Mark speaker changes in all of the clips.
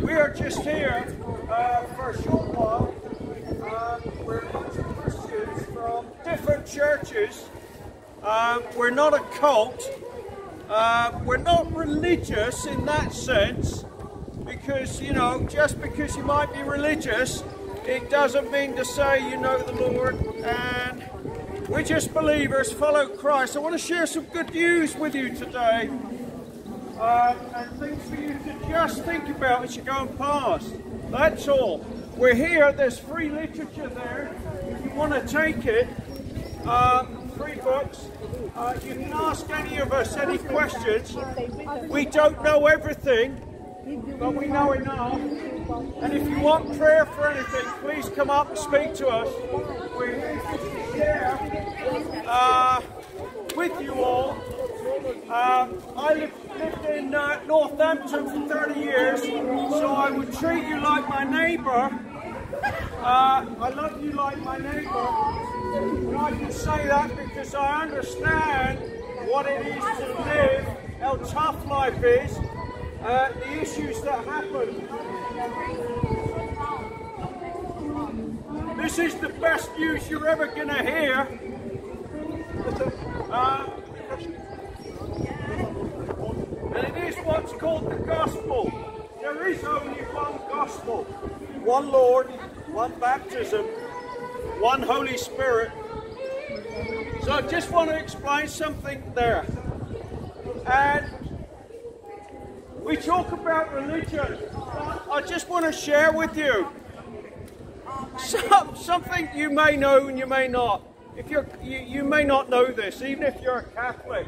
Speaker 1: We are just here uh, for a short while. Um, we're a bunch of Christians from different churches. Um, we're not a cult. Uh, we're not religious in that sense because, you know, just because you might be religious, it doesn't mean to say you know the Lord and we're just believers, follow Christ. I want to share some good news with you today uh, and things for you to just think about as you're going past. That's all. We're here, there's free literature there. If you want to take it, um, free books. Uh, you can ask any of us any questions. We don't know everything, but we know enough. And if you want prayer for anything, please come up and speak to us. We're here uh, with you all. Um, I lived, lived in uh, Northampton for 30 years, so I would treat you like my neighbour. Uh, I love you like my neighbour. And I can say that because I understand what it is to live, how tough life is, uh, the issues that happen. This is the best news you're ever going to hear. Uh, and it is what's called the gospel. There is only one gospel, one Lord, one baptism, one Holy Spirit. So I just want to explain something there. And we talk about religion. I just want to share with you some, something you may know and you may not. If you're, you, you may not know this, even if you're a Catholic.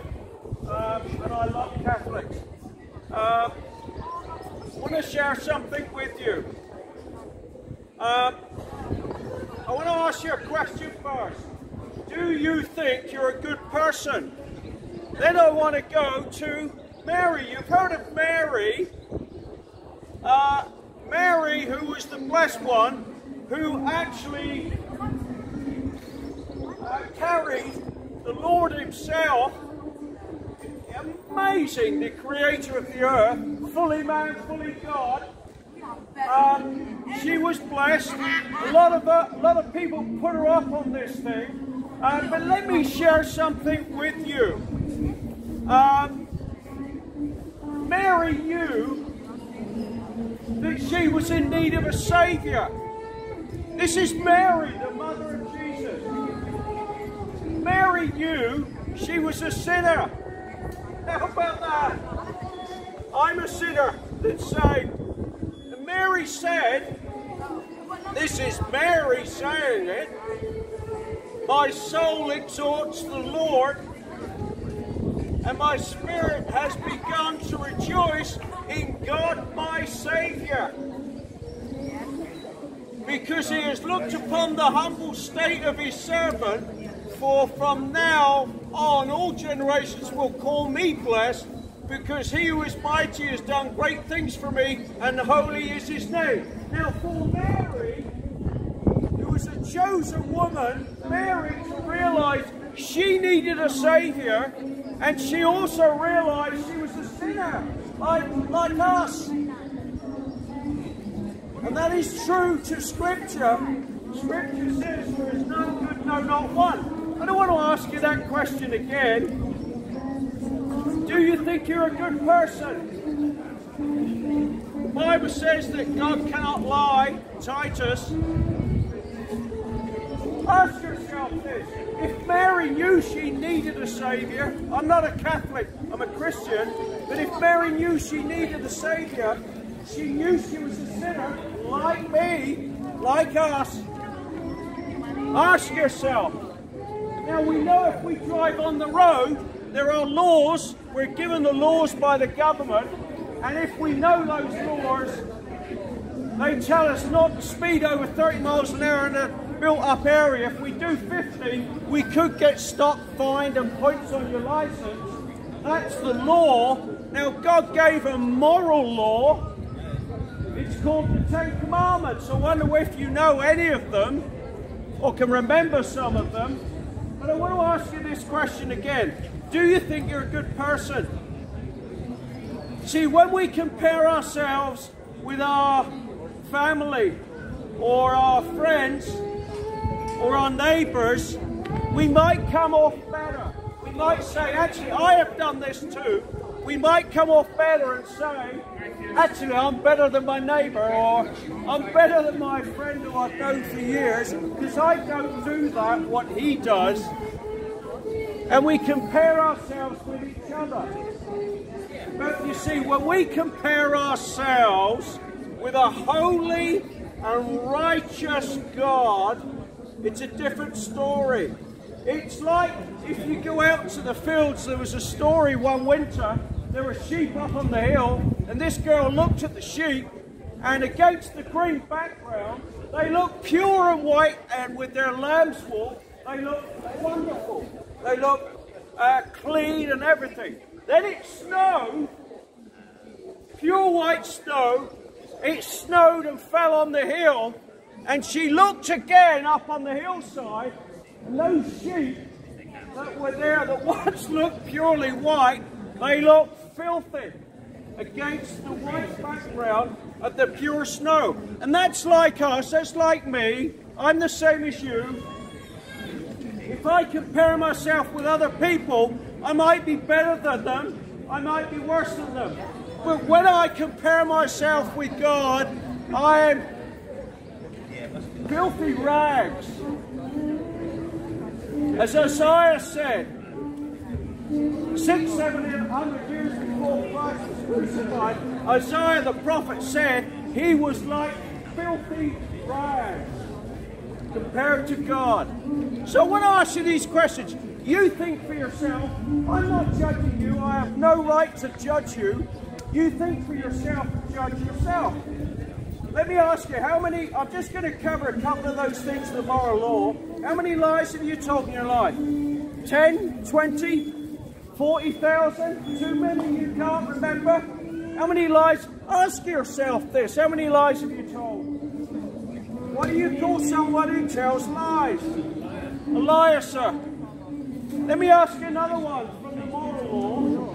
Speaker 1: Um, and I love Catholics. Um, I want to share something with you. Um, I want to ask you a question first. Do you think you're a good person? Then I want to go to Mary. You've heard of Mary. Uh, Mary, who was the blessed one, who actually uh, carried the Lord Himself, the Creator of the earth, fully man, fully God. Um, she was blessed. A lot of uh, a lot of people put her up on this thing, uh, but let me share something with you. Um, Mary knew that she was in need of a Saviour. This is Mary, the mother of Jesus. Mary knew she was a sinner. How about that? I'm a sinner that's saved. And Mary said, this is Mary saying it, my soul exalts the Lord, and my spirit has begun to rejoice in God my Saviour. Because he has looked upon the humble state of his servant, for from now on all generations will call me blessed, because he who is mighty has done great things for me, and holy is his name. Now for Mary, who was a chosen woman, Mary realized she needed a saviour, and she also realised she was a sinner, like, like us. And that is true to Scripture. Scripture says there is no good, no, not one. I want to ask you that question again. Do you think you're a good person? The Bible says that God cannot lie, Titus. Ask yourself this. If Mary knew she needed a Saviour, I'm not a Catholic, I'm a Christian, but if Mary knew she needed a Saviour, she knew she was a sinner, like me, like us, ask yourself, now we know if we drive on the road, there are laws, we're given the laws by the government, and if we know those laws, they tell us not to speed over 30 miles an hour in a built up area. If we do 50, we could get stopped, fined, and points on your license. That's the law. Now, God gave a moral law. It's called the Ten Commandments. I wonder if you know any of them or can remember some of them. But I want to ask you this question again. Do you think you're a good person? See, when we compare ourselves with our family or our friends or our neighbours, we might come off better. We might say, actually, I have done this too. We might come off better and say, actually, I'm better than my neighbour or I'm better than my friend who I've known for years because I don't do that, what he does. And we compare ourselves with each other. But you see, when we compare ourselves with a holy and righteous God, it's a different story. It's like if you go out to the fields, there was a story one winter, there were sheep up on the hill, and this girl looked at the sheep, and against the green background, they looked pure and white, and with their lamb's wool, they looked wonderful. They looked uh, clean and everything. Then it snowed, pure white snow, it snowed and fell on the hill, and she looked again up on the hillside, and those sheep that were there that once looked purely white, they looked filthy against the white background of the pure snow. And that's like us, that's like me. I'm the same as you. If I compare myself with other people, I might be better than them, I might be worse than them. But when I compare myself with God, I am filthy rags. As Isaiah said, six, seven hundred years before Christ was crucified, Isaiah the prophet said he was like filthy rags compared to God. So when I ask you these questions, you think for yourself, I'm not judging you, I have no right to judge you. You think for yourself judge yourself. Let me ask you, how many, I'm just going to cover a couple of those things in the moral law. How many lies have you told in your life? 10, 20, 40,000? Too many you can't remember? How many lies? Ask yourself this. How many lies have you told? What do you call someone who tells lies? A liar, sir. Let me ask you another one from the moral law.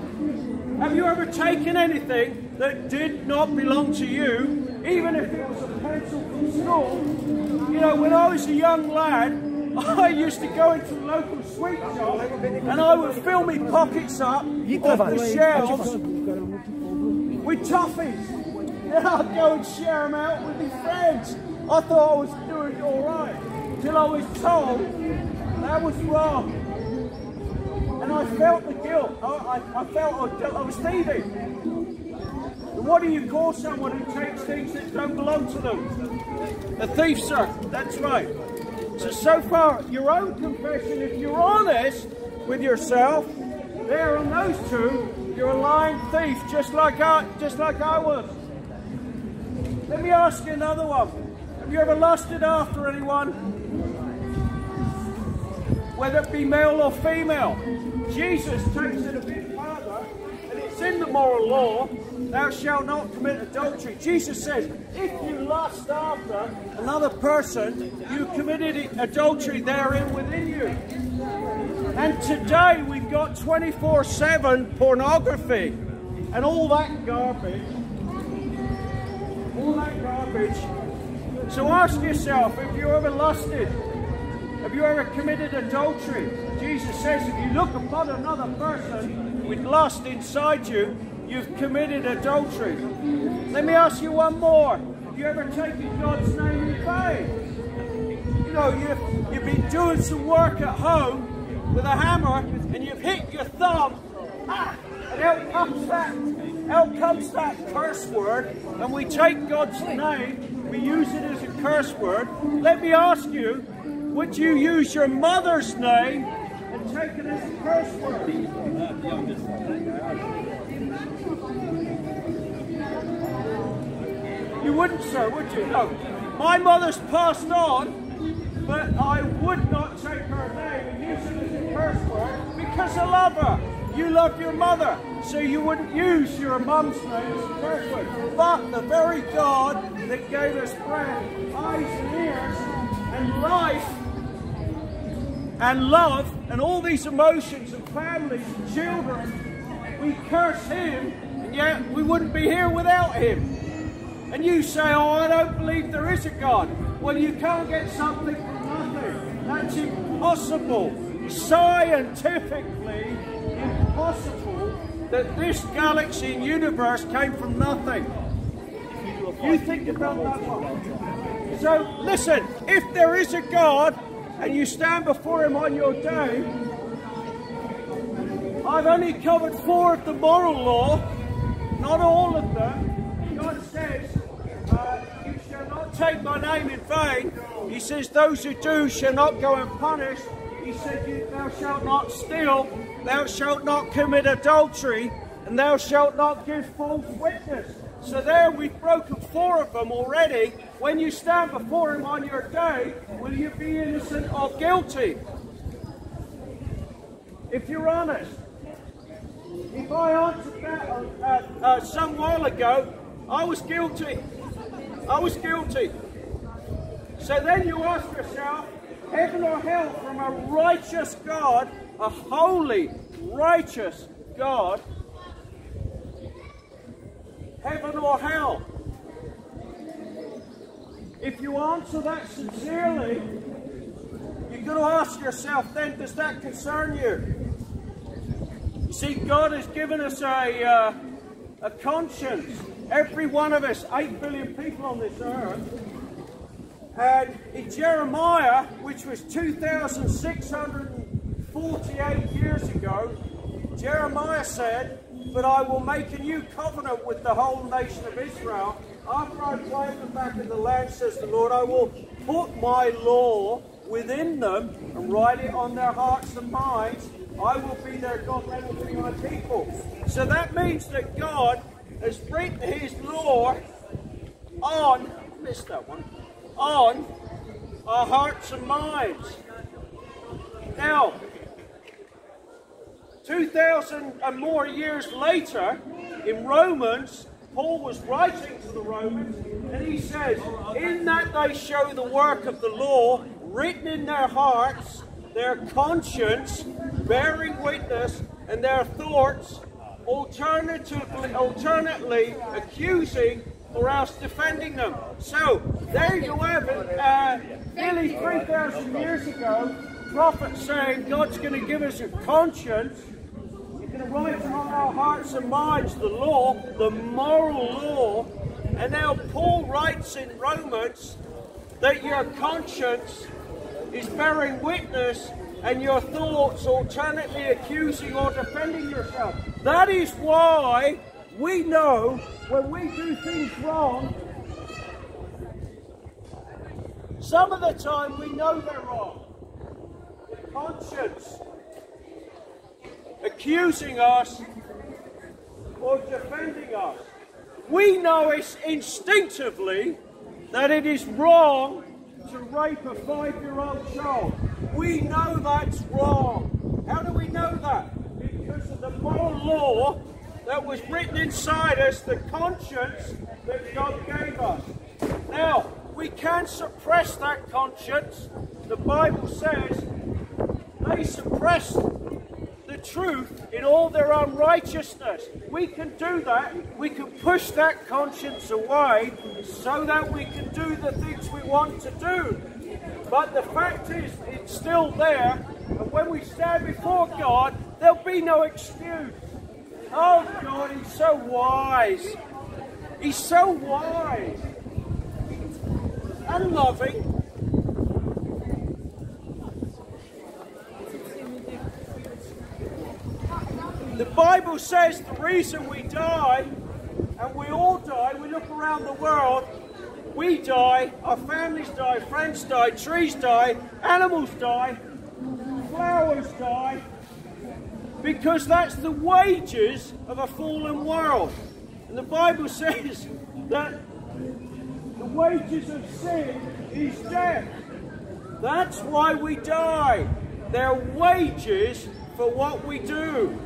Speaker 1: Have you ever taken anything that did not belong to you, even if it was a pencil from school? You know, when I was a young lad, I used to go into the local sweet shop and I would fill my pockets up off the shelves with toffees. Then I'd go and share them out with my friends. I thought I was doing all right, till I was told that was wrong and I felt the guilt. I, I, I felt I, I was thieving. what do you call someone who takes things that don't belong to them? A thief, sir. That's right. So, so far, your own confession, if you're honest with yourself, there on those two, you're a lying thief, just like I, just like I was. Let me ask you another one. Have you ever lusted after anyone? Whether it be male or female? Jesus takes it a bit further, and it's in the moral law, thou shalt not commit adultery. Jesus says, if you lust after another person, you committed adultery therein within you. And today we've got 24-7 pornography and all that garbage. All that garbage. So ask yourself, if you ever lusted have you ever committed adultery? Jesus says if you look upon another person with lust inside you, you've committed adultery. Let me ask you one more. Have you ever taken God's name in vain? You know, you've, you've been doing some work at home with a hammer and you've hit your thumb. Ah, and out comes that, out comes that curse word, and we take God's name, we use it as a curse word. Let me ask you, would you use your mother's name and take it as a curse word? You wouldn't, sir, would you? No. My mother's passed on, but I would not take her name and use it as a curse word because I love her. You love your mother, so you wouldn't use your mum's name as a curse word. But the very God that gave us breath, eyes and ears, and life and love and all these emotions and families and children, we curse him and and yet we wouldn't be here without him. And you say, oh, I don't believe there is a God. Well, you can't get something from nothing. That's impossible. Scientifically impossible that this galaxy and universe came from nothing. You think about that one. So listen, if there is a God and you stand before him on your day, I've only covered four of the moral law, not all of them. Take my name in vain. He says, those who do shall not go unpunished. He said, thou shalt not steal, thou shalt not commit adultery, and thou shalt not give false witness. So there we've broken four of them already. When you stand before him on your day, will you be innocent or guilty? If you're honest. If I answered that uh, uh, some while ago, I was guilty. I was guilty. So then you ask yourself, heaven or hell from a righteous God, a holy, righteous God, heaven or hell? If you answer that sincerely, you've got to ask yourself then, does that concern you? You see, God has given us a, uh, a conscience. Every one of us, 8 billion people on this earth, had in Jeremiah, which was 2,648 years ago, Jeremiah said, but I will make a new covenant with the whole nation of Israel. After I plant them back in the land, says the Lord, I will put my law within them and write it on their hearts and minds. I will be their God, they will be my people. So that means that God has written his law on, missed that one, on our hearts and minds. Now, 2,000 and more years later, in Romans, Paul was writing to the Romans, and he says, In that they show the work of the law written in their hearts, their conscience bearing witness, and their thoughts alternatively, alternately accusing or else defending them. So, there you have it. Uh, nearly 3,000 years ago, prophet saying God's going to give us a conscience going to write on our hearts and minds the law, the moral law. And now Paul writes in Romans that your conscience is bearing witness and your thoughts alternately accusing or defending yourself. That is why we know when we do things wrong, some of the time we know they're wrong. Conscience accusing us or defending us. We know it's instinctively that it is wrong to rape a five-year-old child. We know that's wrong. How do we know that? Because of the moral law that was written inside us, the conscience that God gave us. Now, we can suppress that conscience. The Bible says they suppress truth in all their unrighteousness. We can do that. We can push that conscience away so that we can do the things we want to do. But the fact is, it's still there. And when we stand before God, there'll be no excuse. Oh, God, He's so wise. He's so wise and loving The Bible says the reason we die, and we all die, we look around the world, we die, our families die, friends die, trees die, animals die, flowers die, because that's the wages of a fallen world. And the Bible says that the wages of sin is death. That's why we die. They're wages for what we do.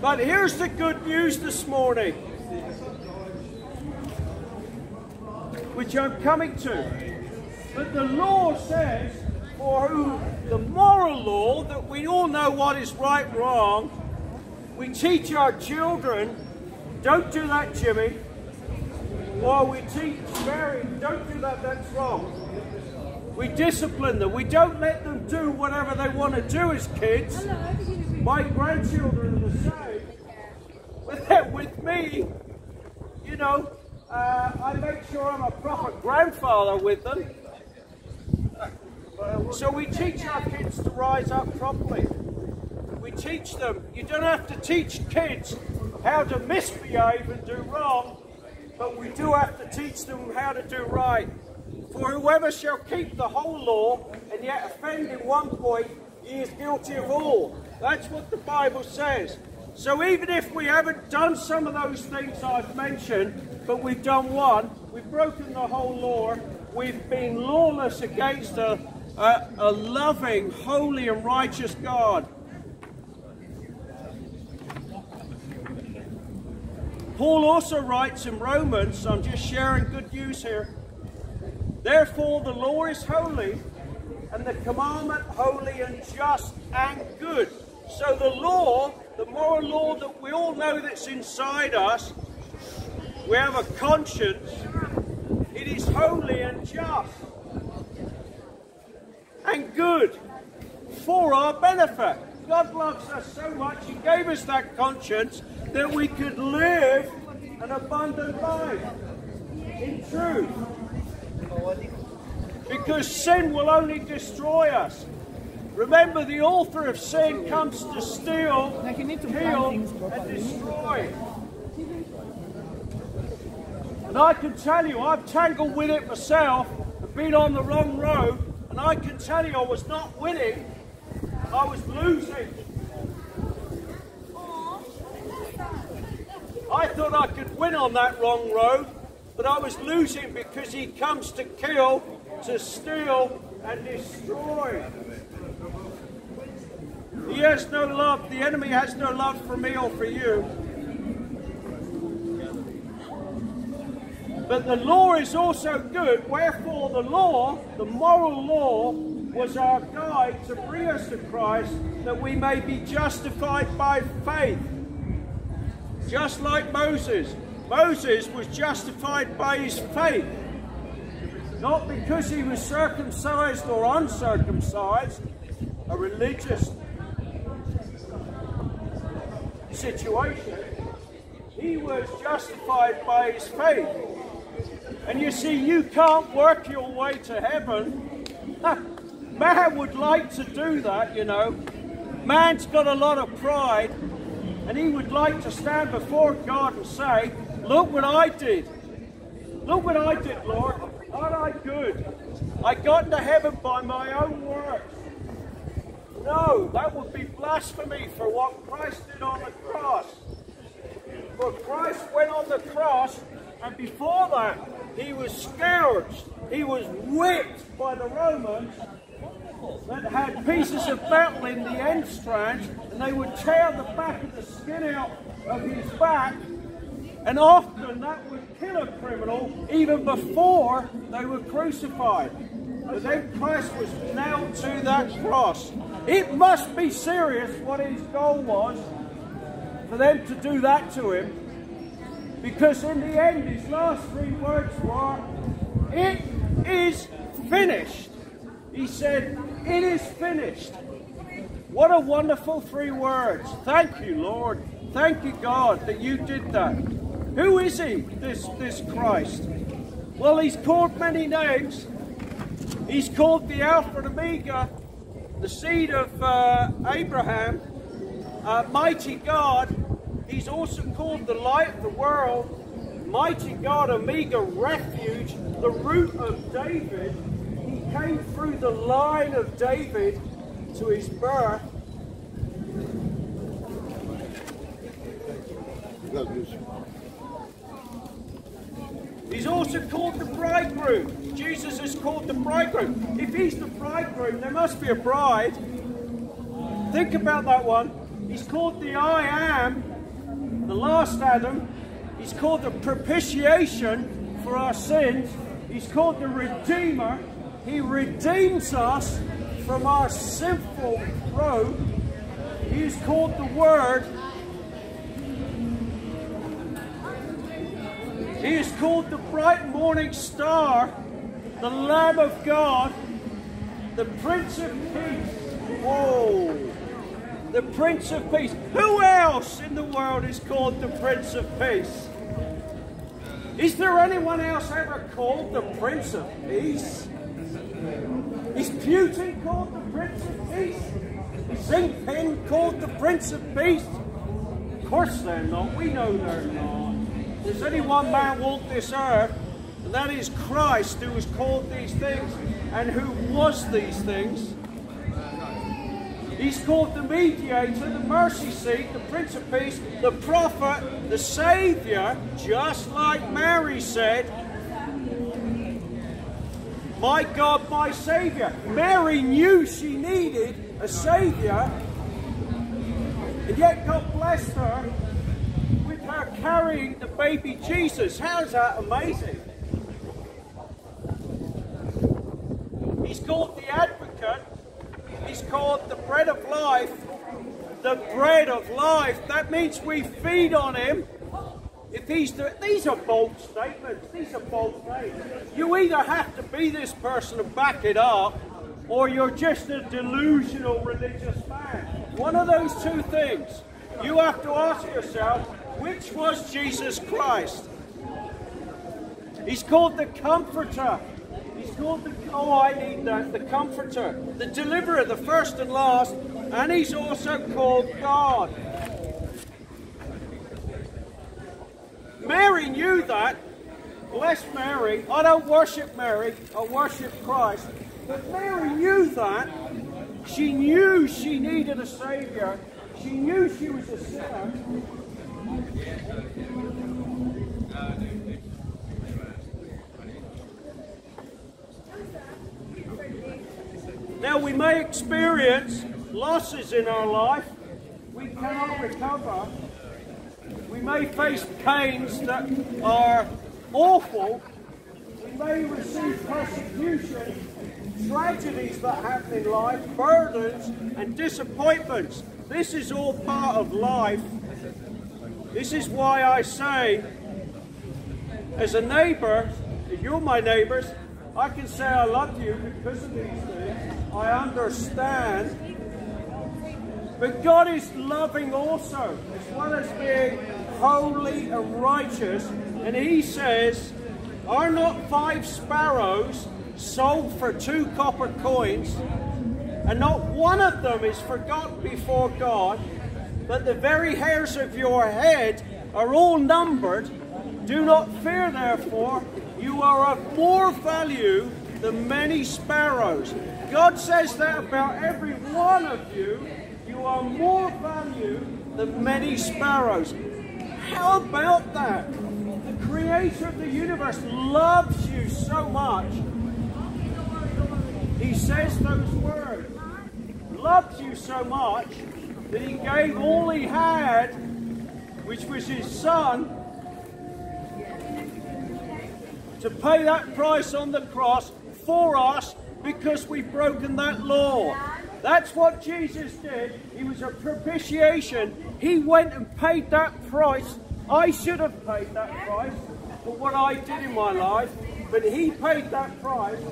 Speaker 1: But here's the good news this morning, which I'm coming to. But the law says, or who the moral law, that we all know what is right and wrong, We teach our children, don't do that, Jimmy. Or we teach Mary, don't do that, that's wrong. We discipline them. We don't let them do whatever they want to do as kids. My grandchildren are the same. With, me, you know, uh, I make sure I'm a proper grandfather with them. So we teach our kids to rise up properly. We teach them. You don't have to teach kids how to misbehave and do wrong, but we do have to teach them how to do right. For whoever shall keep the whole law and yet offend in one point, he is guilty of all. That's what the Bible says. So even if we haven't done some of those things I've mentioned, but we've done one, we've broken the whole law, we've been lawless against a, a, a loving, holy and righteous God. Paul also writes in Romans, I'm just sharing good news here. Therefore, the law is holy, and the commandment holy and just and good. So, the law, the moral law that we all know that's inside us, we have a conscience, it is holy and just and good for our benefit. God loves us so much, He gave us that conscience that we could live an abundant life in truth. Because sin will only destroy us. Remember, the author of sin comes to steal, to kill, and destroy. And I can tell you, I've tangled with it myself, and been on the wrong road, and I can tell you I was not winning, I was losing. I thought I could win on that wrong road, but I was losing because he comes to kill, to steal, and destroy. He has no love. The enemy has no love for me or for you. But the law is also good. Wherefore, the law, the moral law, was our guide to bring us to Christ that we may be justified by faith. Just like Moses. Moses was justified by his faith. Not because he was circumcised or uncircumcised, a religious situation. He was justified by his faith. And you see, you can't work your way to heaven. Man would like to do that, you know. Man's got a lot of pride, and he would like to stand before God and say, Look what I did. Look what I did, Lord. Aren't I good? I got into heaven by my own works. No, that would be blasphemy for what Christ did on the cross. For Christ went on the cross, and before that, he was scourged. He was whipped by the Romans that had pieces of metal in the end strands, and they would tear the back of the skin out of his back and often that would kill a criminal even before they were crucified. But then Christ was nailed to that cross. It must be serious what his goal was for them to do that to him. Because in the end, his last three words were, It is finished. He said, It is finished. What a wonderful three words. Thank you, Lord. Thank you, God, that you did that. Who is he, this, this Christ? Well, he's called many names. He's called the Alpha and Omega, the seed of uh, Abraham, uh, mighty God. He's also called the light of the world, mighty God, Omega, refuge, the root of David. He came through the line of David to his birth. He's also called the bridegroom. Jesus is called the bridegroom. If he's the bridegroom, there must be a bride. Think about that one. He's called the I am, the last Adam. He's called the propitiation for our sins. He's called the Redeemer. He redeems us from our sinful road. He is called the Word. He is called the bright morning star the Lamb of God, the Prince of Peace. Whoa! The Prince of Peace. Who else in the world is called the Prince of Peace? Is there anyone else ever called the Prince of Peace? Is Putin called the Prince of Peace? Is Xi called the Prince of Peace? Of course they're not. We know they're not. There's only one man walked this earth, that is Christ, who was called these things and who was these things. He's called the mediator, the mercy seat, the Prince of Peace, the prophet, the Saviour, just like Mary said, My God, my Saviour. Mary knew she needed a Saviour, and yet God blessed her with her carrying the baby Jesus. How's that amazing? Called the advocate. He's called the bread of life. The bread of life. That means we feed on him. If he's the, these are bold statements. These are bold statements. You either have to be this person to back it up, or you're just a delusional religious man. One of those two things. You have to ask yourself, which was Jesus Christ. He's called the Comforter. Called the, oh, I need that, the Comforter, the Deliverer, the first and last, and he's also called God. Mary knew that. Bless Mary. I don't worship Mary, I worship Christ. But Mary knew that. She knew she needed a Savior. She knew she was a sinner. Now we may experience losses in our life we cannot recover. We may face pains that are awful. We may receive persecution, tragedies that happen in life, burdens and disappointments. This is all part of life. This is why I say, as a neighbor, if you're my neighbors, I can say I love you because of these things. I understand. But God is loving also, as well as being holy and righteous. And he says, Are not five sparrows sold for two copper coins, and not one of them is forgotten before God? but the very hairs of your head are all numbered. Do not fear, therefore, you are of more value than many sparrows. God says that about every one of you. You are more value than many sparrows. How about that? The creator of the universe loves you so much. He says those words. Loves you so much that he gave all he had, which was his son, to pay that price on the cross for us because we've broken that law. That's what Jesus did. He was a propitiation. He went and paid that price. I should have paid that price for what I did in my life, but he paid that price.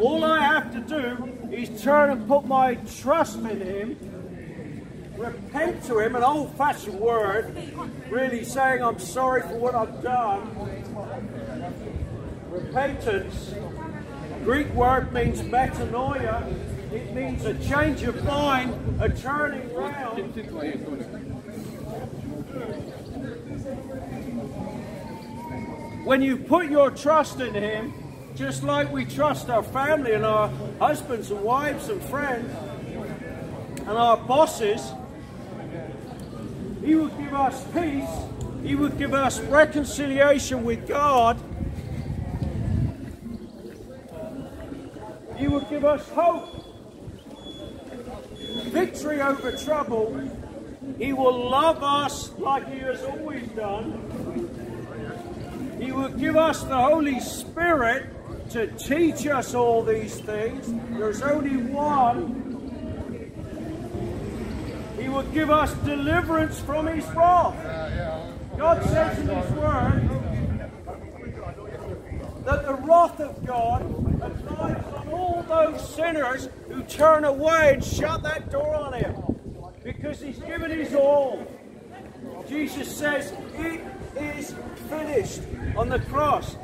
Speaker 1: All I have to do is turn and put my trust in him repent to him, an old-fashioned word, really saying I'm sorry for what I've done. Repentance, Greek word means metanoia. It means a change of mind, a turning round. When you put your trust in him, just like we trust our family and our husbands and wives and friends and our bosses, he will give us peace. He will give us reconciliation with God. Will give us hope. Victory over trouble. He will love us like he has always done. He will give us the Holy Spirit to teach us all these things. There's only one He will give us deliverance from his wrath. God says in his word, that the wrath of God all those sinners who turn away and shut that door on him because he's given his all. Jesus says, It is finished on the cross.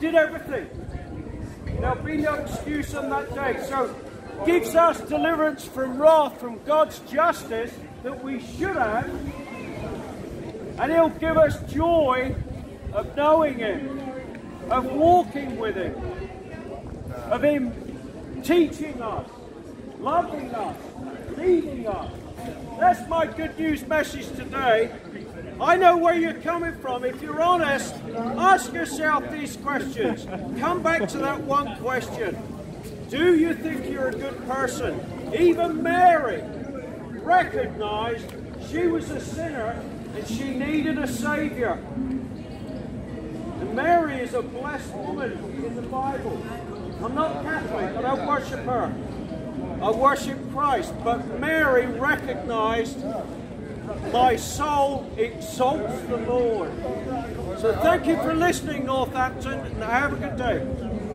Speaker 1: Did everything. There'll be no excuse on that day. So, gives us deliverance from wrath, from God's justice that we should have. And He'll give us joy of knowing Him, of walking with Him, of Him teaching us, loving us, leading us. That's my good news message today. I know where you're coming from. If you're honest, ask yourself these questions. Come back to that one question. Do you think you're a good person? Even Mary recognized she was a sinner and she needed a Savior. And Mary is a blessed woman in the Bible. I'm not Catholic, I don't worship her. I worship Christ. But Mary recognized my soul exalts the Lord. So thank you for listening, Northampton, and have a good day.